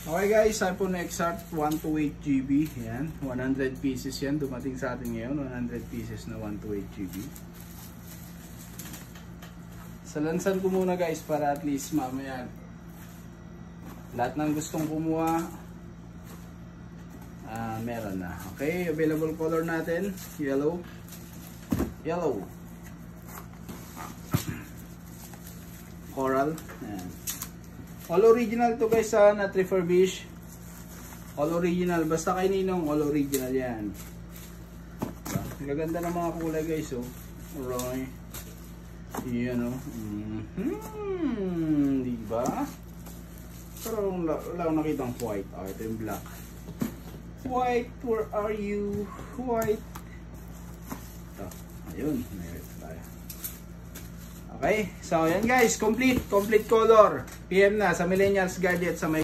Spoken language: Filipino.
Okay guys, iPhone XR 128 GB. Yan, 100 pieces yan. Dumating sa atin ngayon, 100 pieces na 128 GB. Salansan ko muna guys para at least mamaya lahat ng gustong kumuha ah meron na. Okay, available color natin, yellow. Yellow. Coral. Ayan. All original to guys ha, not refurbish. All original, basta kay Ninong, all original yan. Diba? Gaganda ng mga kulay guys oh. Alright. Yan oh. Mm -hmm. Diba? Pero wala wala akong nakitang white. Oh, ito yung black. White, where are you? White. Ito. Ayun. Meron tayo. Okay. So, yan guys. Complete. Complete color. PM na sa Millennials at sa may